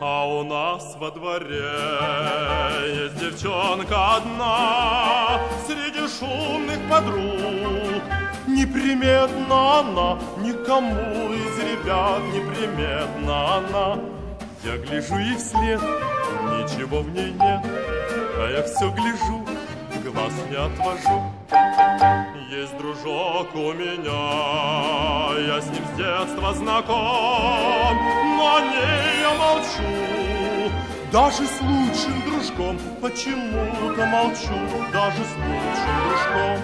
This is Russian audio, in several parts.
А у нас во дворе есть девчонка одна Среди шумных подруг. Неприметна она, никому из ребят неприметна она. Я гляжу ей вслед, ничего в ней нет А я все гляжу, глаз не отвожу есть дружок у меня, я с ним с детства знаком, но не я молчу. Даже с лучшим дружком почему-то молчу, даже с лучшим дружком.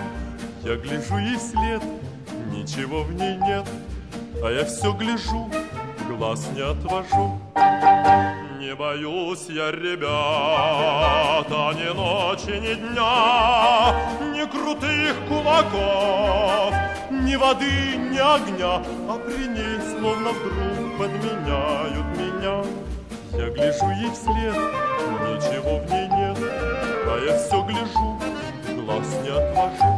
Я гляжу ей вслед, ничего в ней нет, а я все гляжу, глаз не отвожу. Не боюсь я, ребята, ни ночи, ни дня, ни крутых кулаков, ни воды, ни огня, а при ней словно вдруг подменяют меня. Я гляжу ей вслед, ничего в ней нет, а я все гляжу, глаз не отвожу.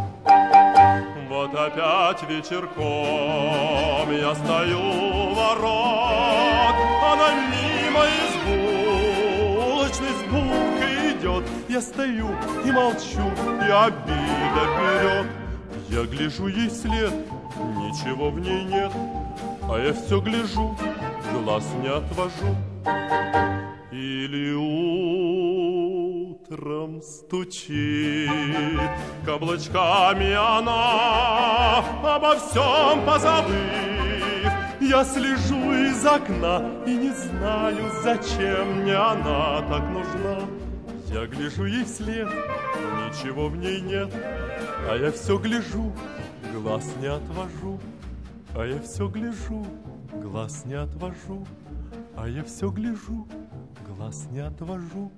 Вот опять вечерком я стою ворот, Я стою и молчу, и обида берет. Я гляжу ей вслед, ничего в ней нет, А я все гляжу, глаз не отвожу. Или утром стучит каблучками она, обо всем позабыв. Я слежу из окна и не знаю, зачем мне она так нужна. Я гляжу ей вслед, ничего в ней нет, а я все гляжу, глаз не отвожу, а я все гляжу, глаз не отвожу, а я все гляжу, глаз не отвожу.